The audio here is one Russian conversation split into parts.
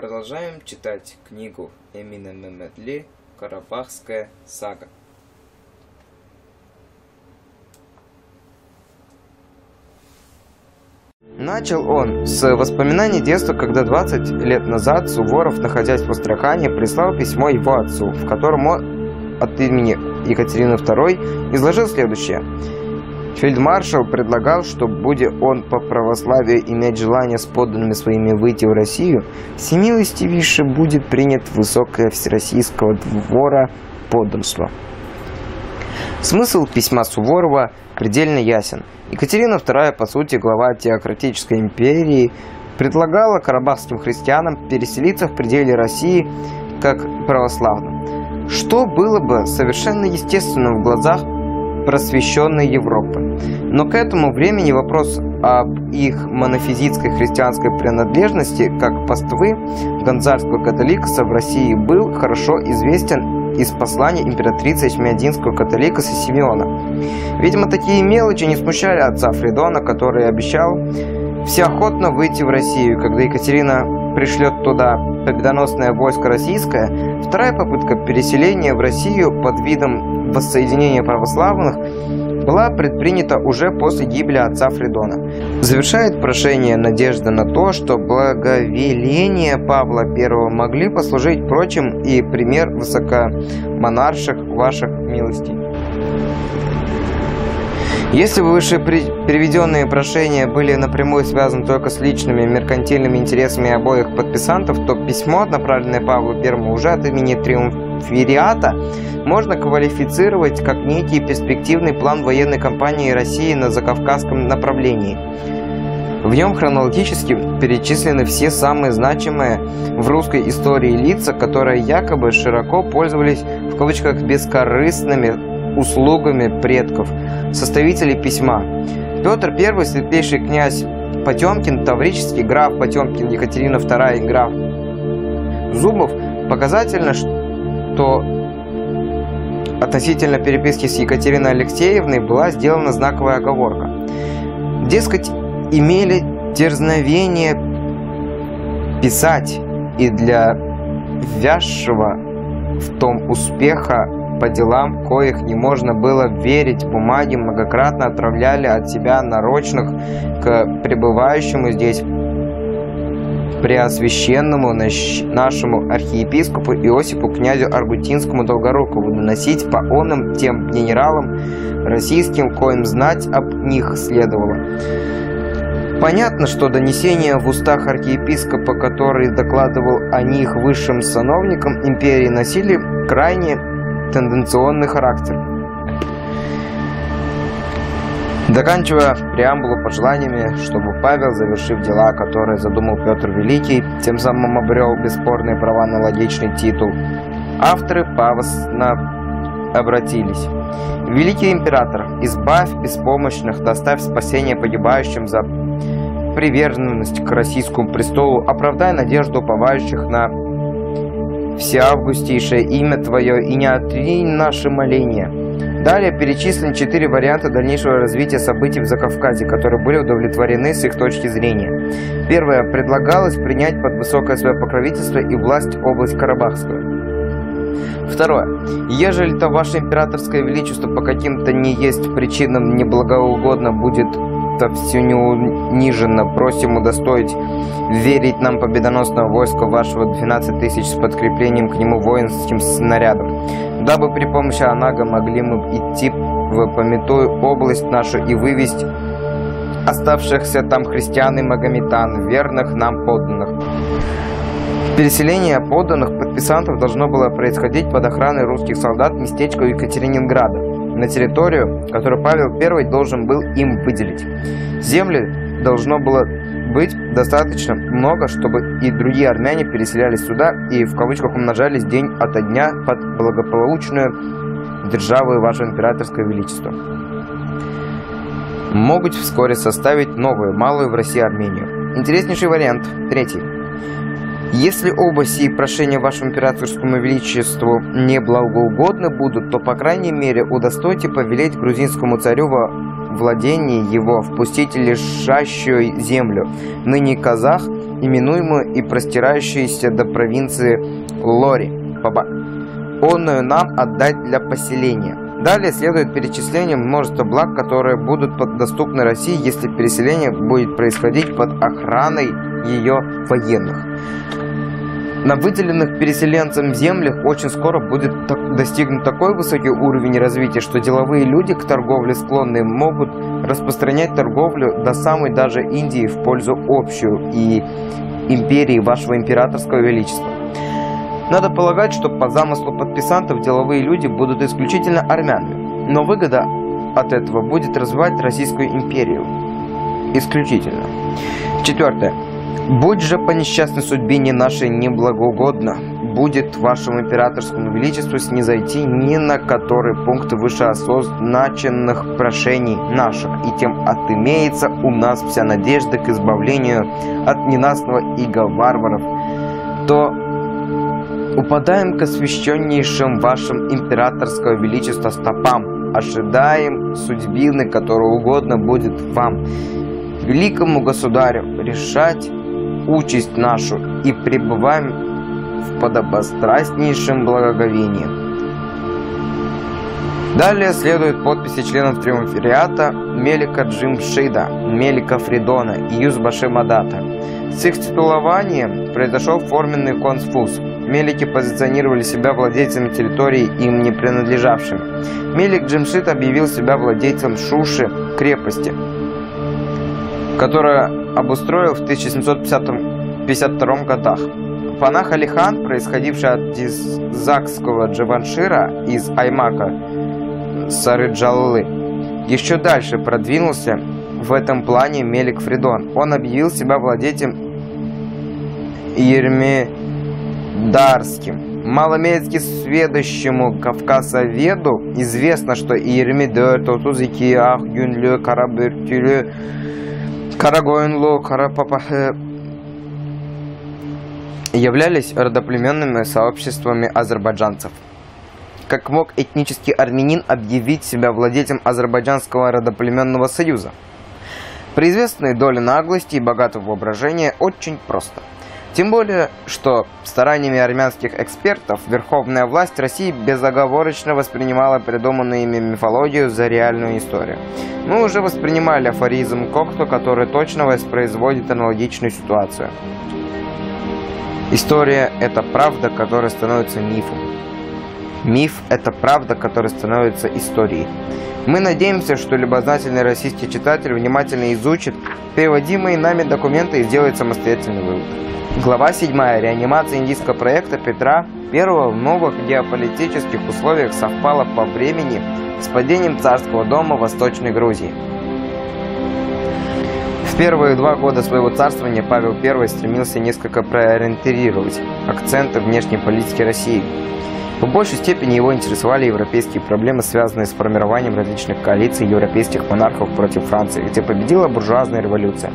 Продолжаем читать книгу Эмина Мемедли «Карабахская сага». Начал он с воспоминаний детства, когда 20 лет назад Суворов, находясь в Астрахани, прислал письмо его отцу, в котором он от имени Екатерины II изложил следующее. Фельдмаршал предлагал, что, будь он по православию иметь желание с подданными своими выйти в Россию, всемилостивейше будет принят высокое всероссийского двора подданства. Смысл письма Суворова предельно ясен. Екатерина II, по сути, глава теократической империи, предлагала карабахским христианам переселиться в пределе России как православным, что было бы совершенно естественным в глазах просвещенной Европы. Но к этому времени вопрос об их монофизитской христианской принадлежности как паствы гонзарского католикоса в России был хорошо известен из послания императрицы Ичмиадинского католикоса Симеона. Видимо, такие мелочи не смущали отца Фридона, который обещал всеохотно выйти в Россию, когда Екатерина пришлет туда победоносное войско российское, вторая попытка переселения в Россию под видом воссоединения православных была предпринята уже после гибели отца Фридона. Завершает прошение надежда на то, что благовеления Павла I могли послужить прочим и пример высокомонарших ваших милостей. Если бы выше переведенные прошения были напрямую связаны только с личными меркантильными интересами обоих подписантов, то письмо, направленное Павлу I уже от имени Триумфириата, можно квалифицировать как некий перспективный план военной кампании России на закавказском направлении. В нем хронологически перечислены все самые значимые в русской истории лица, которые якобы широко пользовались в кавычках бескорыстными услугами предков, составителей письма. Петр I, светлейший князь Потемкин, Таврический граф Потемкин, Екатерина II и граф Зубов показательно, что относительно переписки с Екатериной Алексеевной была сделана знаковая оговорка. Дескать, имели дерзновение писать и для вязшего в том успеха по делам, коих не можно было верить, бумаги многократно отправляли от себя нарочных к пребывающему здесь преосвященному нашему архиепископу Иосипу князю Аргутинскому Долгорукову доносить по онным тем генералам российским, коим знать об них следовало. Понятно, что донесения в устах архиепископа, который докладывал о них высшим сановникам империи, носили крайне тенденционный характер. Заканчивая преамбулу пожеланиями, чтобы Павел, завершив дела, которые задумал Петр Великий, тем самым обрел бесспорные права на логичный титул, авторы павостно обратились. Великий император, избавь беспомощных, доставь спасение погибающим за приверженность к российскому престолу, оправдай надежду уповающих на всеавгустейшее имя Твое, и не отринь наши моления. Далее перечислены четыре варианта дальнейшего развития событий в Закавказье, которые были удовлетворены с их точки зрения. Первое. Предлагалось принять под высокое свое покровительство и власть область Карабахскую. Второе. Ежели то ваше императорское величество по каким-то не есть причинам неблагоугодно будет это все неуниженно. Просим удостоить верить нам победоносного войска вашего 12 тысяч с подкреплением к нему воинским снарядом, дабы при помощи Анага могли мы идти в пометую область нашу и вывести оставшихся там христиан и магометан, верных нам подданных. Переселение подданных подписантов должно было происходить под охраной русских солдат местечка Екатерининграда на территорию, которую Павел I должен был им выделить. Земли должно было быть достаточно много, чтобы и другие армяне переселялись сюда и в кавычках умножались день ото дня под благополучную державу Ваше Императорское Величество. Могут вскоре составить новую, малую в России Армению. Интереснейший вариант. Третий. Если оба сии прошения вашему императорскому величеству не благоугодны будут, то, по крайней мере, удостойте повелеть грузинскому царю во владение его впустить лежащую землю, ныне Казах, именуемую и простирающуюся до провинции Лори, Баба, онную нам отдать для поселения. Далее следует перечисление множества благ, которые будут доступны России, если переселение будет происходить под охраной ее военных. На выделенных переселенцам землях очень скоро будет достигнут такой высокий уровень развития, что деловые люди к торговле склонны могут распространять торговлю до самой даже Индии в пользу общую и империи вашего императорского величества. Надо полагать, что по замыслу подписантов деловые люди будут исключительно армянами, но выгода от этого будет развивать Российскую империю. Исключительно. Четвертое. Будь же по несчастной судьбе не нашей неблагоугодно, будет вашему императорскому величеству снизойти ни на который пункт вышеосозначенных прошений наших, и тем отымеется у нас вся надежда к избавлению от ненастного иго варваров, то упадаем к освященнейшим вашим императорского величества стопам, ожидаем судьбины, которая угодно будет вам, великому государю, решать участь нашу и пребываем в подобострастнейшем благоговении. Далее следуют подписи членов Триумфириата Мелика Джимшида, Мелика Фридона и Юзбаши Мадата. С их титулованием произошел форменный конфуз. Мелики позиционировали себя владельцами территории, им не принадлежавшими. Мелик Джимшид объявил себя владельцем Шуши, крепости, которая обустроил в 1752 годах. Панах Алихан, происходивший от дизакского Джаваншира из Аймака Сарыджаллы, еще дальше продвинулся в этом плане Мелик Фридон. Он объявил себя владетелем Ермидарским. Маломецки сведущему Кавказоведу известно, что Иермидер, Тотузики, Ах, Юнлю, Карабертюлю, Карагоинлу, Карапапахе являлись родоплеменными сообществами азербайджанцев. Как мог этнический армянин объявить себя владельцем азербайджанского родоплеменного союза? При известной доле наглости и богатого воображения очень просто – тем более, что стараниями армянских экспертов верховная власть России безоговорочно воспринимала придуманную ими мифологию за реальную историю. Мы уже воспринимали афоризм Кокто, который точно воспроизводит аналогичную ситуацию. История – это правда, которая становится мифом. Миф – это правда, которая становится историей. Мы надеемся, что любознательный российский читатель внимательно изучит переводимые нами документы и сделает самостоятельный вывод. Глава 7. Реанимация индийского проекта Петра I в новых геополитических условиях совпала по времени с падением царского дома Восточной Грузии. В первые два года своего царствования Павел I стремился несколько проориентировать акценты внешней политики России – в большей степени его интересовали европейские проблемы, связанные с формированием различных коалиций европейских монархов против Франции, где победила буржуазная революция.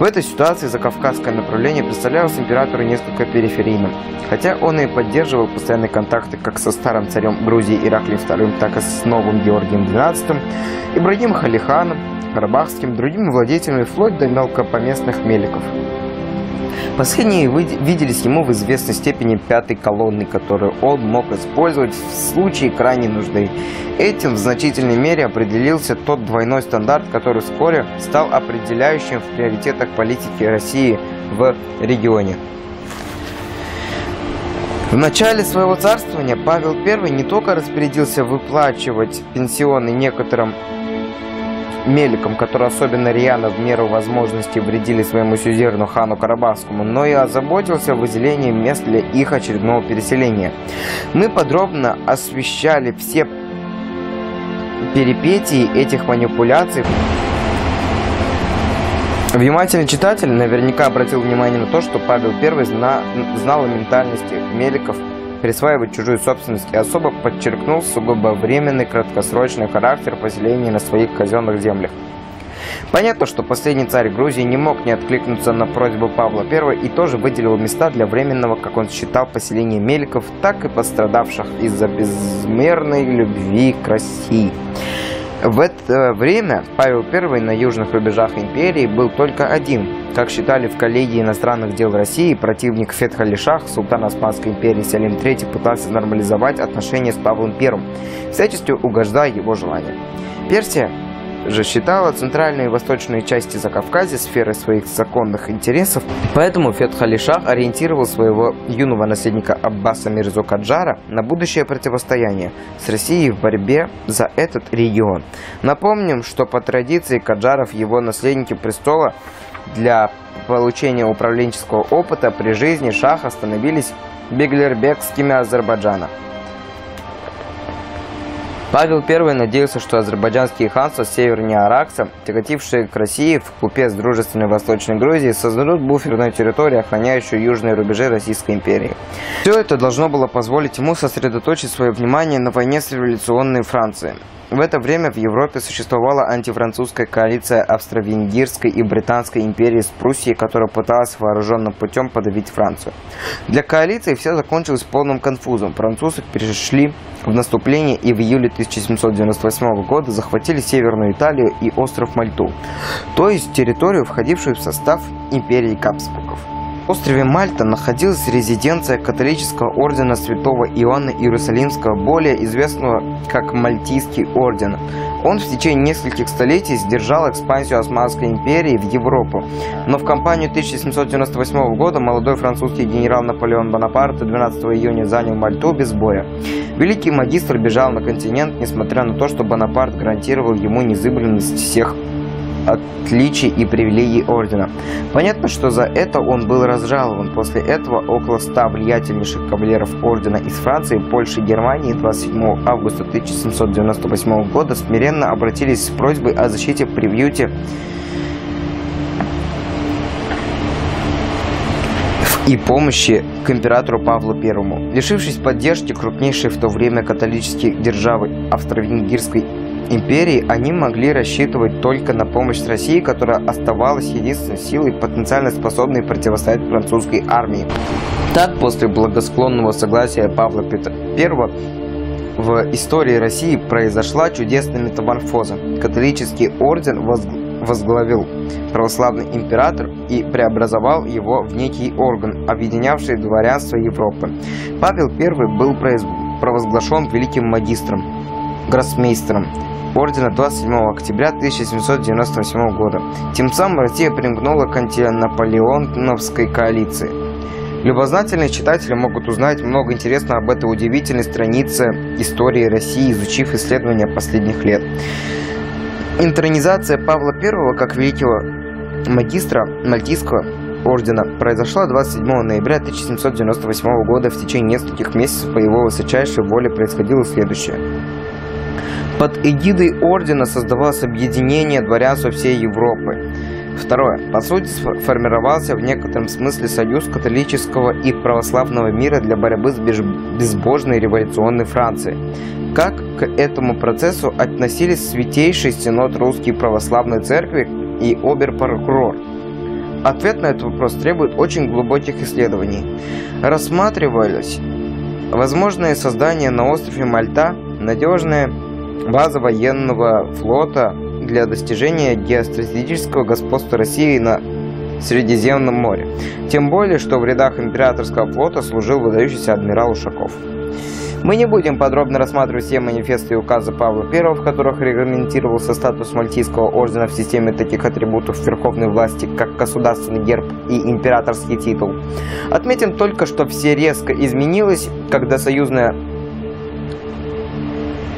В этой ситуации закавказское направление представлялось императору несколько периферийным. Хотя он и поддерживал постоянные контакты как со старым царем Грузии Ираклием II, так и с новым Георгием XII, Ибрагим Халиханом, Карабахским, другими владетелями вплоть до мелкопоместных меликов. Последние виделись ему в известной степени пятой колонной, которую он мог использовать в случае крайней нужды. Этим в значительной мере определился тот двойной стандарт, который вскоре стал определяющим в приоритетах политики России в регионе. В начале своего царствования Павел I не только распорядился выплачивать пенсионы некоторым Меликом, которые особенно рьяно в меру возможностей вредили своему сюзерну хану Карабахскому, но и озаботился выделением мест для их очередного переселения. Мы подробно освещали все перипетии этих манипуляций. Внимательный читатель наверняка обратил внимание на то, что Павел I зна знал о ментальности Меликов присваивать чужую собственность и особо подчеркнул сугубо временный краткосрочный характер поселения на своих казенных землях. Понятно, что последний царь Грузии не мог не откликнуться на просьбу Павла I и тоже выделил места для временного, как он считал, поселения меликов, так и пострадавших из-за безмерной любви к России. В это время Павел I на южных рубежах империи был только один. Как считали в коллегии иностранных дел России, противник Фетхалишах, султан Османской империи Салим III, пытался нормализовать отношения с Павлом I, всячески угождая его желаниям. Персия же считала центральные и восточные части Закавказья сферой своих законных интересов, поэтому Фетхали Шах ориентировал своего юного наследника Аббаса Мирзо Каджара на будущее противостояние с Россией в борьбе за этот регион. Напомним, что по традиции Каджаров его наследники престола для получения управленческого опыта при жизни Шаха становились беглербекскими Азербайджана. Павел I надеялся, что азербайджанские ханства севернее Аракса, тяготившие к России в купе с дружественной Восточной Грузией, создадут буферную территорию, охраняющую южные рубежи Российской империи. Все это должно было позволить ему сосредоточить свое внимание на войне с революционной Францией. В это время в Европе существовала антифранцузская коалиция Австро-Венгерской и Британской империи с Пруссией, которая пыталась вооруженным путем подавить Францию. Для коалиции все закончилось полным конфузом. Французы перешли в наступление и в июле 1798 года захватили Северную Италию и остров Мальту, то есть территорию, входившую в состав империи Капсбургов. В острове Мальта находилась резиденция католического ордена святого Иоанна Иерусалимского, более известного как Мальтийский орден. Он в течение нескольких столетий сдержал экспансию Османской империи в Европу. Но в кампанию 1798 года молодой французский генерал Наполеон Бонапарт 12 июня занял Мальту без боя. Великий магистр бежал на континент, несмотря на то, что Бонапарт гарантировал ему незыблемость всех отличий и привилегий ордена. Понятно, что за это он был разжалован. После этого около ста влиятельнейших кавалеров ордена из Франции, Польши и Германии 27 августа 1798 года смиренно обратились с просьбой о защите приюте и помощи к императору Павлу I. Лишившись поддержки крупнейшей в то время католической державы Австро-Венгерской империи они могли рассчитывать только на помощь России, которая оставалась единственной силой, потенциально способной противостоять французской армии. Так, после благосклонного согласия Павла I в истории России произошла чудесная метаморфоза. Католический орден возглавил православный император и преобразовал его в некий орган, объединявший дворянство Европы. Павел I был провозглашен великим магистром, гроссмейстером, ордена 27 октября 1798 года. Тем самым Россия примкнула к антинаполеоновской коалиции. Любознательные читатели могут узнать много интересного об этой удивительной странице истории России, изучив исследования последних лет. Интронизация Павла I как великого магистра Мальтийского ордена произошла 27 ноября 1798 года. В течение нескольких месяцев по его высочайшей воле происходило следующее. Под эгидой ордена создавалось объединение дворянства всей Европы. Второе. По сути, формировался в некотором смысле союз католического и православного мира для борьбы с безбожной революционной Францией. Как к этому процессу относились Святейший Синод Русской Православной Церкви и обер-прокурор? Ответ на этот вопрос требует очень глубоких исследований. Рассматривались возможное создание на острове Мальта надежное база военного флота для достижения геостратегического господства России на Средиземном море. Тем более, что в рядах императорского флота служил выдающийся адмирал Ушаков. Мы не будем подробно рассматривать все манифесты и указы Павла I, в которых регламентировался статус Мальтийского ордена в системе таких атрибутов верховной власти, как государственный герб и императорский титул. Отметим только, что все резко изменилось, когда союзная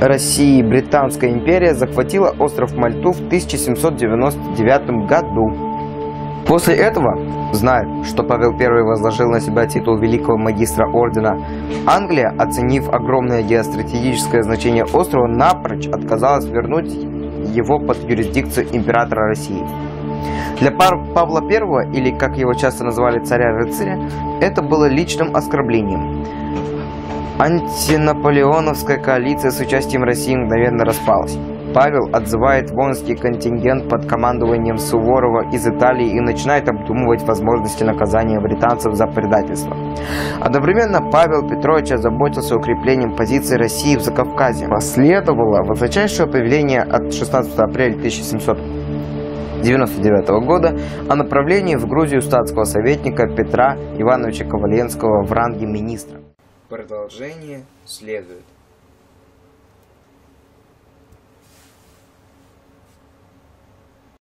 России Британская империя захватила остров Мальту в 1799 году. После этого, зная, что Павел I возложил на себя титул великого магистра ордена, Англия, оценив огромное геостратегическое значение острова, напрочь отказалась вернуть его под юрисдикцию императора России. Для Павла I, или как его часто называли царя-рыцаря, это было личным оскорблением. Антинаполеоновская коалиция с участием России мгновенно распалась. Павел отзывает воинский контингент под командованием Суворова из Италии и начинает обдумывать возможности наказания британцев за предательство. Одновременно Павел Петрович озаботился укреплением позиций России в Закавказье. Последовало высочайшее повеление от 16 апреля 1799 года о направлении в Грузию статского советника Петра Ивановича Коваленского в ранге министра. Продолжение следует.